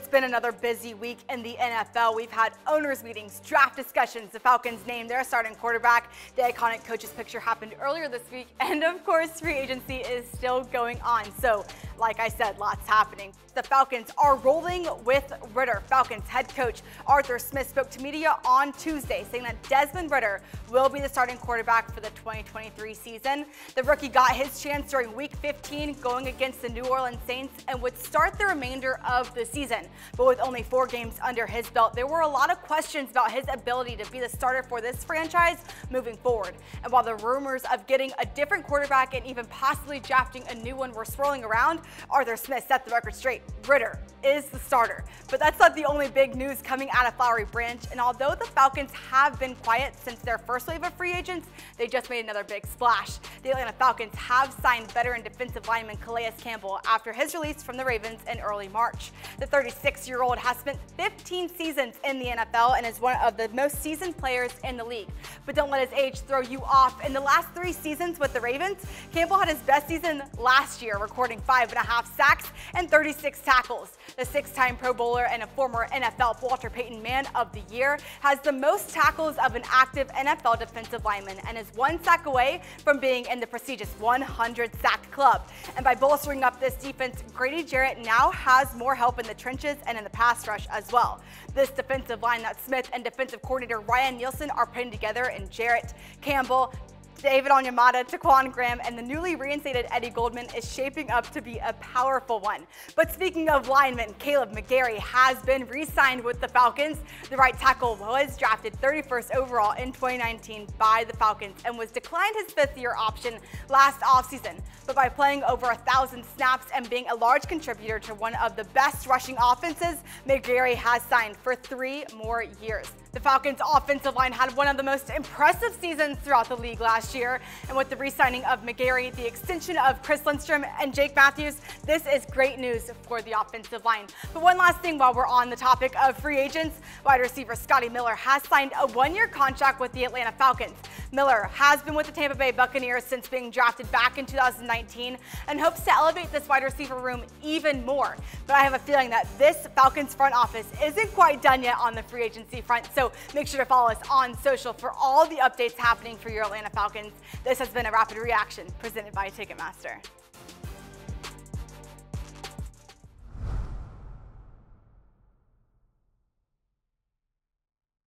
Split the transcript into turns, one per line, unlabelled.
It's been another busy week in the NFL. We've had owners meetings, draft discussions. The Falcons named their starting quarterback. The iconic coaches picture happened earlier this week. And of course, free agency is still going on. So like I said, lots happening. The Falcons are rolling with Ridder. Falcons head coach Arthur Smith spoke to media on Tuesday saying that Desmond Ridder will be the starting quarterback for the 2023 season. The rookie got his chance during week 15 going against the New Orleans Saints and would start the remainder of the season. But with only four games under his belt, there were a lot of questions about his ability to be the starter for this franchise moving forward. And while the rumors of getting a different quarterback and even possibly drafting a new one were swirling around, Arthur Smith set the record straight. Ridder is the starter. But that's not the only big news coming out of Flowery Branch. And although the Falcons have been quiet since their first wave of free agents, they just made another big splash. The Atlanta Falcons have signed veteran defensive lineman Calais Campbell after his release from the Ravens in early March. The 36-year-old has spent 15 seasons in the NFL and is one of the most seasoned players in the league. But don't let his age throw you off. In the last three seasons with the Ravens, Campbell had his best season last year, recording five and a half sacks and 36 tackles. The six-time Pro Bowler and a former NFL Walter Payton Man of the Year has the most tackles of an active NFL defensive lineman and is one sack away from being in the prestigious 100 sack club. And by bolstering up this defense, Grady Jarrett now has more help in the trenches and in the pass rush as well. This defensive line that Smith and defensive coordinator Ryan Nielsen are putting together in Jarrett, Campbell, David Onyemata, Ta'Quon Graham, and the newly reinstated Eddie Goldman is shaping up to be a powerful one. But speaking of linemen, Kaleb McGary has been re-signed with the Falcons. The right tackle was drafted 31st overall in 2019 by the Falcons and was declined his fifth-year option last offseason. But by playing over a thousand snaps and being a large contributor to one of the best rushing offenses, McGary has signed for three more years. The Falcons offensive line had one of the most impressive seasons throughout the league last year. And with the re-signing of McGary, the extension of Chris Lindstrom and Jake Matthews, this is great news for the offensive line. But one last thing while we're on the topic of free agents, wide receiver Scotty Miller has signed a one-year contract with the Atlanta Falcons. Miller has been with the Tampa Bay Buccaneers since being drafted back in 2019 and hopes to elevate this wide receiver room even more. But I have a feeling that this Falcons front office isn't quite done yet on the free agency front. So make sure to follow us on social for all the updates happening for your Atlanta Falcons. This has been a rapid reaction presented by Ticketmaster.